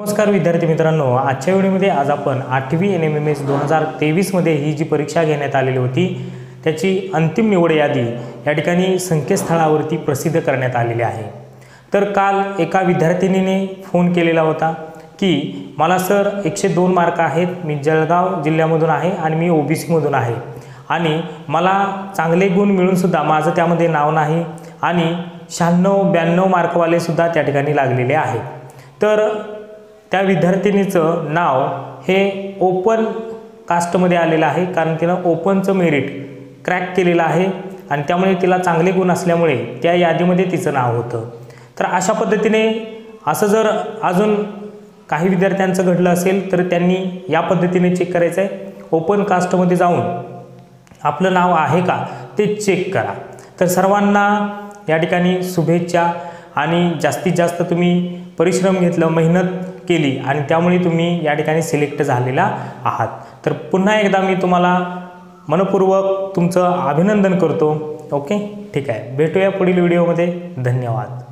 नमस्कार विद्यार्थी मित्रांनो आजच्या व्हिडिओमध्ये आज आपण आठवी एन एम एम एस दोन हजार तेवीसमध्ये ही जी परीक्षा घेण्यात आलेली होती त्याची अंतिम निवड यादी या ठिकाणी संकेतस्थळावरती प्रसिद्ध करण्यात आलेली आहे. तर काल एका विद्यार्थिनीने फोन केलेला होता की मला सर एकशे दोन मार्क आहेत मी जळगाव जिल्ह्यामधून आहे आणि मी ओ बी सीमधून आहे आणि मला चांगले गुण मिळूनसुद्धा माझं त्यामध्ये नाव नाही आणि शहाण्णव ब्याण्णव मार्कवालेसुद्धा त्या ठिकाणी लागलेले आहे तर त्या विद्यार्थिनीचं नाव हे ओपन कास्टमध्ये आलेलं आहे कारण तिनं ओपनचं मेरिट क्रॅक केलेलं आहे आणि त्यामुळे तिला चांगले गुण असल्यामुळे त्या यादीमध्ये तिचं नाव होतं. तर अशा पद्धतीने असं जर अजून काही विद्यार्थ्यांचं घडलं असेल तर त्यांनी या पद्धतीने चेक करायचं आहे ओपन कास्टमध्ये जाऊन आपलं नाव आहे का ते चेक करा. तर सर्वांना या ठिकाणी शुभेच्छा आणि जास्तीत जास्त तुम्ही परिश्रम घेतलं मेहनत केली आणि त्यामुळे तुम्ही या ठिकाणी सिलेक्ट झालेला आहात. तर पुन्हा एकदा मी तुम्हाला मनपूर्वक तुमचं अभिनंदन करतो. ओके? ठीक आहे. भेटूया पुढील व्हिडिओमध्ये. धन्यवाद.